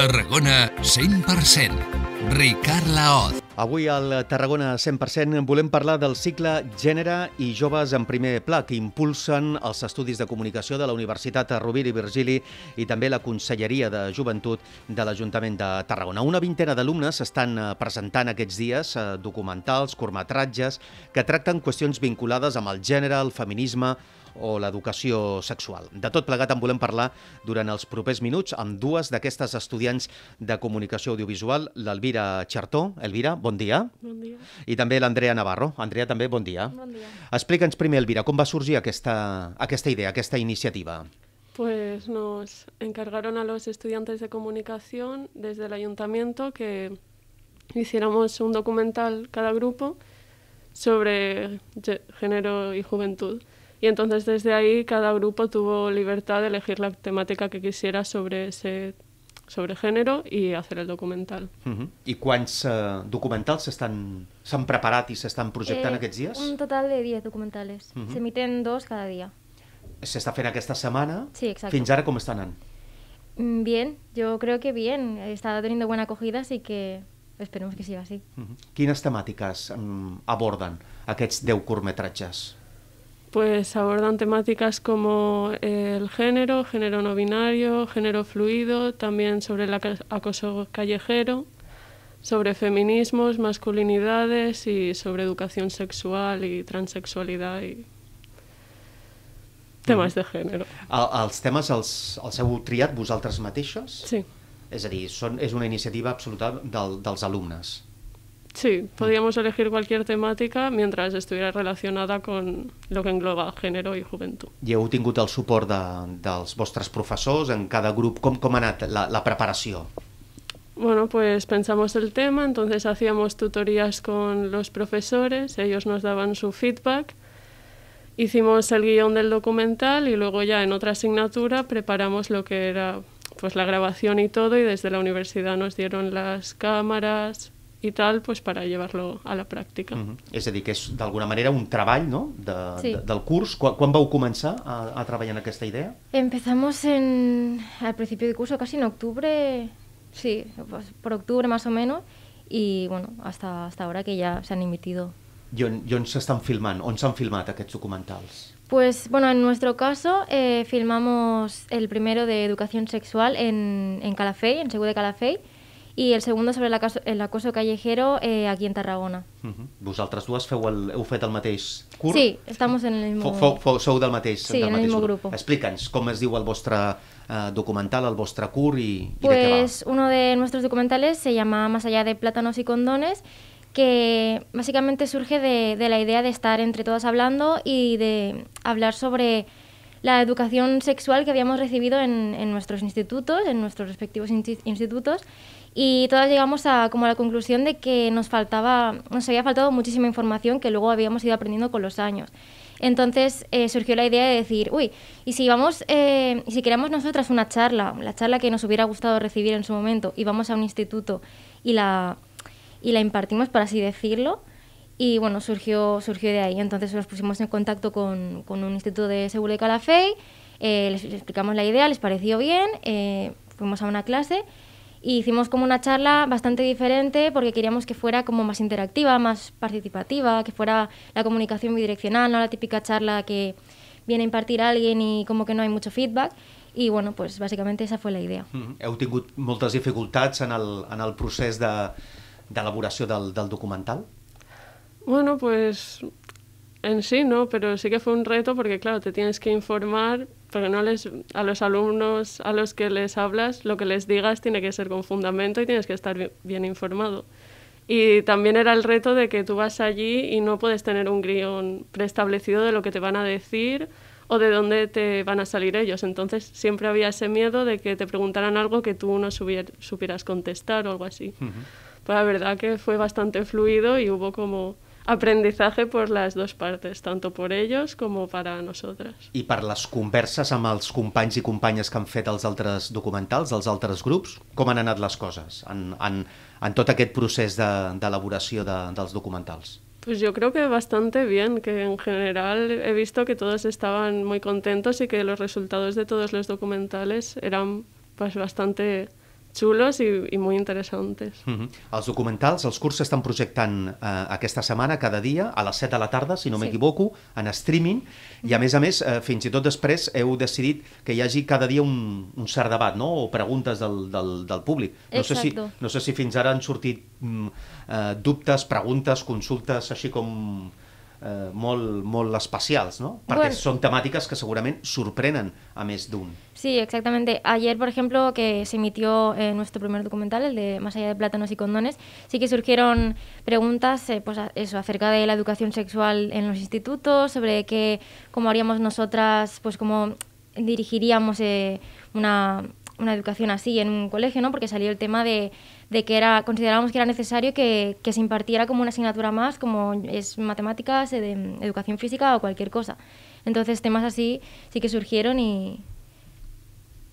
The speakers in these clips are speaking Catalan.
Tarragona 100%. Ricard Laoz. Avui al Tarragona 100% volem parlar del cicle Gènere i Joves en primer pla que impulsen els estudis de comunicació de la Universitat Rovira i Virgili i també la Conselleria de Joventut de l'Ajuntament de Tarragona. Una vintena d'alumnes estan eh, presentant aquests dies eh, documentals, curtmetratges que tracten qüestions vinculades amb el gènere, el feminisme, o l'educació sexual. De tot plegat en volem parlar durant els propers minuts amb dues d'aquestes estudiants de comunicació audiovisual, l'Elvira Chartó. Elvira, bon dia. Bon dia. I també l'Andrea Navarro. Andrea, també bon dia. Bon dia. Explica'ns primer, Elvira, com va sorgir aquesta, aquesta idea, aquesta iniciativa? Pues nos encargaron a los estudiantes de comunicación desde el ayuntamiento que hiciéramos un documental cada grupo sobre género y juventud. Y entonces desde ahí cada grupo tuvo libertad de elegir la temática que quisiera sobre ese sobre género i hacer el documental. Uh -huh. I quants uh, documentals s'han preparat i s'estan projectant eh, aquests dies? Un total de 10 documentales. Uh -huh. Se emiten dos cada dia. S'està fent aquesta setmana? Sí, exacto. Fins ara com estan anant? Mm, bien, yo creo que bien. Está teniendo buena acogida, así que esperemos que siga así. Uh -huh. Quines temàtiques um, aborden aquests 10 curtmetratges? Pues abordan temáticas como el género, género no binario, género fluido, también sobre el acoso callejero, sobre feminismos, masculinidades y sobre educación sexual y transexualidad y temes de gènere. El, els temes els, els heu triat vosaltres? Sí. És a dir, són, és una iniciativa absoluta del, dels alumnes. Sí, podíamos elegir cualquier temática mientras estuviera relacionada con lo que engloba género i juventud. I heu tingut el suport de, dels vostres professors en cada grup? Com, com ha anat la, la preparació? Bueno, pues pensamos el tema, entonces hacíamos tutorías con los profesores, ellos nos daban su feedback, hicimos el guion del documental y luego ya en otra asignatura preparamos lo que era pues la grabación y todo y desde la universidad nos dieron las cámaras, y tal pues para llevarlo a la pràctica. Uh -huh. És a dir, que és d'alguna manera un treball no? de, sí. de, del curs. Quan, quan vau començar a, a treballar en aquesta idea? Empezamos en, al principio de curso, casi en octubre, sí, pues por octubre más o menos, y bueno, hasta, hasta ahora que ya se han emitido. I on, i on s'estan filmant? On s'han filmat aquests documentals? Pues bueno, en nuestro caso eh, filmamos el primero de educación sexual en, en Calafell, en Segur de Calafell, i el segundo sobre el acoso callejero eh, aquí en Tarragona. Uh -huh. Vosaltres dues feu el, heu fet el mateix curt? Sí, estamos en el mismo... Fou, fou, sou del mateix, sí, del en mateix el mismo grup. grupo. Explica'ns com es diu el vostre uh, documental, el vostre curt i, pues, i de què va. Pues uno de nuestros documentales se llama Más allá de plátanos y condones, que básicamente surge de, de la idea de estar entre todas hablando y de hablar sobre la educación sexual que habíamos recibido en, en nuestros institutos, en nuestros respectivos institutos, y todas llegamos a como a la conclusión de que nos faltaba, nos había faltado muchísima información que luego habíamos ido aprendiendo con los años. Entonces eh, surgió la idea de decir, uy, y si vamos, eh, si queremos nosotras una charla, la charla que nos hubiera gustado recibir en su momento, y vamos a un instituto y la, y la impartimos, por así decirlo, y bueno, surgió, surgió de ahí. Entonces nos pusimos en contacto con, con un instituto de Seguro de Calafey, eh, les, les, explicamos la idea, les pareció bien, eh, fuimos a una clase y hicimos como una charla bastante diferente porque queríamos que fuera como más interactiva, más participativa, que fuera la comunicación bidireccional, no la típica charla que viene a impartir alguien y como que no hay mucho feedback. I, bueno, pues, bàsicament esa fue la idea. Mm -hmm. Heu tingut moltes dificultats en el, en el procés d'elaboració de, del, del documental? Bueno, pues en sí no, pero sí que fue un reto porque, claro, te tienes que informar, porque no les, a los alumnos a los que les hablas, lo que les digas tiene que ser con fundamento y tienes que estar bien informado. Y también era el reto de que tú vas allí y no puedes tener un guion preestablecido de lo que te van a decir o de dónde te van a salir ellos. Entonces siempre había ese miedo de que te preguntaran algo que tú no supieras contestar o algo así. Uh -huh. Pues la verdad que fue bastante fluido y hubo como aprendizaje por las dos partes, tanto por ellos como para nosotras. I per les converses amb els companys i companyes que han fet els altres documentals, els altres grups, com han anat les coses en, en, en tot aquest procés d'elaboració de, de, dels documentals? Pues yo creo que bastante bien, que en general he visto que todos estaban muy contentos y que los resultados de todos los documentales eran pues bastante chulos y, y muy interesantes. Uh -huh. Els documentals, els cursos s'estan projectant eh, aquesta setmana, cada dia, a les 7 de la tarda, si no Sí. m'equivoco, en streaming, i a més a més, eh, fins i tot després heu decidit que hi hagi cada dia un, un cert debat, no?, o preguntes del, del, del públic. No sé, si, Exacto. no sé si fins ara han sortit mm, eh, dubtes, preguntes, consultes, així com eh, molt, molt especials, no? Perquè Bueno. són temàtiques que segurament sorprenen a més d'un. Sí, exactamente. Ayer, por ejemplo, que se emitió eh, nuestro primer documental, el de Más allá de plátanos y condones, sí que surgieron preguntas, eh, pues eso, acerca de la educación sexual en los institutos, sobre qué, cómo haríamos nosotras, pues cómo dirigiríamos eh, una, una educación así en un colegio, ¿no? Porque salió el tema de, de que era, considerábamos que era necesario que, que se impartiera como una asignatura más, como es matemáticas, eh, educación física o cualquier cosa. Entonces, temas así sí que surgieron y,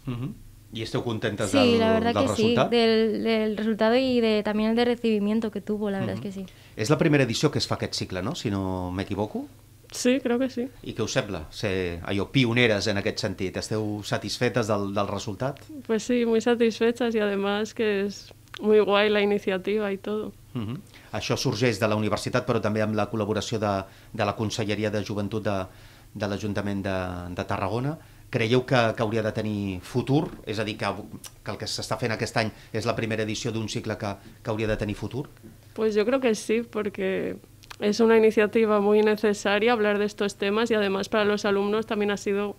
Uh -huh. I esteu contentes Sí, del, la verdad del que resultat? sí, del, del resultado y de, también el de recibimiento que tuvo, la verdad es que sí. És la primera edició que es fa aquest cicle, no? Si no m'equivoco. Sí, creo que sí. I què us sembla? Ser allò, pioneres en aquest sentit. Esteu satisfetes del, del resultat? Pues sí, muy satisfechas y además que es muy guay la iniciativa y todo. Uh -huh. Això sorgeix de la universitat, però també amb la col·laboració de, de la Conselleria de Joventut de, de l'Ajuntament de, de Tarragona. Creieu que, que hauria de tenir futur? És a dir, que, que el que s'està fent aquest any és la primera edició d'un cicle que, que hauria de tenir futur? Pues yo creo que sí, porque es una iniciativa muy necesaria hablar de estos temas y además para los alumnos también ha sido,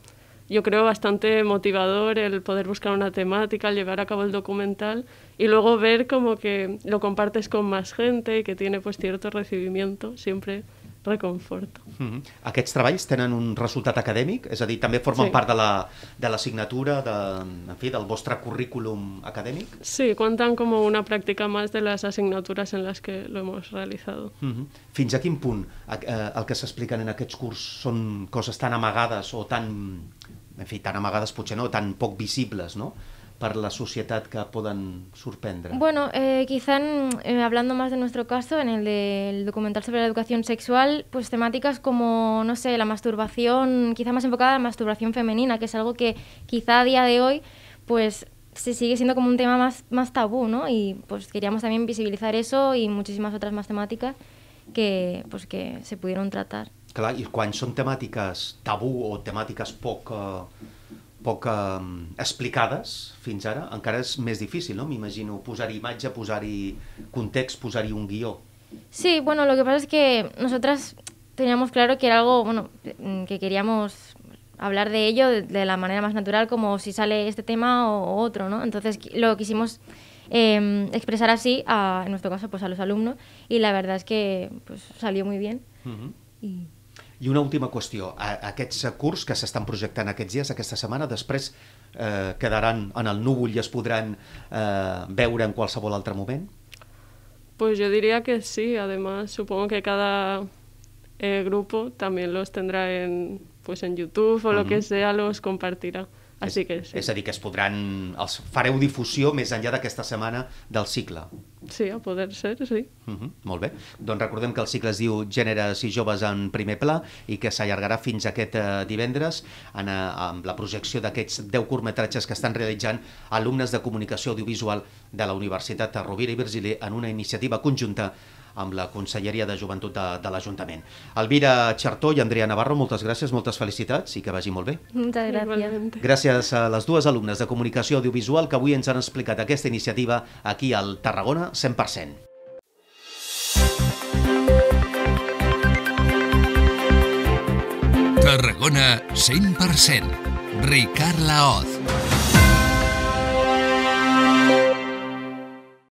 yo creo, bastante motivador el poder buscar una temática, el llevar a cabo el documental y luego ver como que lo compartes con más gente y que tiene pues cierto recibimiento, siempre reconforta. Uh -huh. Aquests treballs tenen un resultat acadèmic? És a dir, també formen Sí. part de la- de l'assignatura, de, en fi, del vostre currículum acadèmic? Sí, cuentan como una práctica más de las asignaturas en las que lo hemos realizado. Uh -huh. Fins a quin punt eh, el que s'expliquen en aquests curs són coses tan amagades o tan, en fi, tan amagades potser no, tan poc visibles, no?, per la societat que poden sorprendre. Bueno, eh, quizá en- eh, hablando más de nuestro caso, en el del documental sobre la educación sexual, pues temáticas como, no sé, la masturbación, quizá más enfocada a la masturbación femenina, que es algo que quizá a día de hoy, pues se sigue siendo como un tema más, más tabú, ¿no? Y pues queríamos también visibilizar eso y muchísimas otras más temáticas que, pues, que se pudieron tratar. Clar, i quan són temàtiques tabú o temàtiques poc, eh, poc eh, explicades fins ara, encara és més difícil, no? M'imagino posar-hi imatge, posar-hi context, posar-hi un guió. Sí, bueno, lo que pasa es que nosotras teníamos claro que era algo, bueno, que queríamos hablar de ello de, de la manera más natural, como si sale este tema o, o otro, ¿no? Entonces lo quisimos eh, expresar así, a, en nuestro caso, pues a los alumnos, y la verdad es que pues salió muy bien. Uh -huh. Y... I una última qüestió. Aquests curs que s'estan projectant aquests dies, aquesta setmana, després eh, quedaran en el núvol i es podran eh, veure en qualsevol altre moment? Pues yo diría que sí, además supongo que cada eh, grupo también los tendrá en, pues en YouTube o lo que sea, los compartirá. És, que sí. És a dir, que es podran... Els fareu difusió més enllà d'aquesta setmana del cicle. Sí, a poder ser, sí. Uh -huh, molt bé. Doncs recordem que el cicle es diu Gèneres i joves en primer pla i que s'allargarà fins aquest eh, divendres en, eh, amb la projecció d'aquests 10 curtmetratges que estan realitzant alumnes de comunicació audiovisual de la Universitat de Rovira i Virgili en una iniciativa conjunta amb la Conselleria de Joventut de, de l'Ajuntament. Elvira Xartó i Andrea Navarro, moltes gràcies, moltes felicitats i que vagi molt bé. Muchas gracias. Igualmente. Gràcies a les dues alumnes de Comunicació Audiovisual que avui ens han explicat aquesta iniciativa aquí al Tarragona 100%. Tarragona 100%. Ricard Laoz.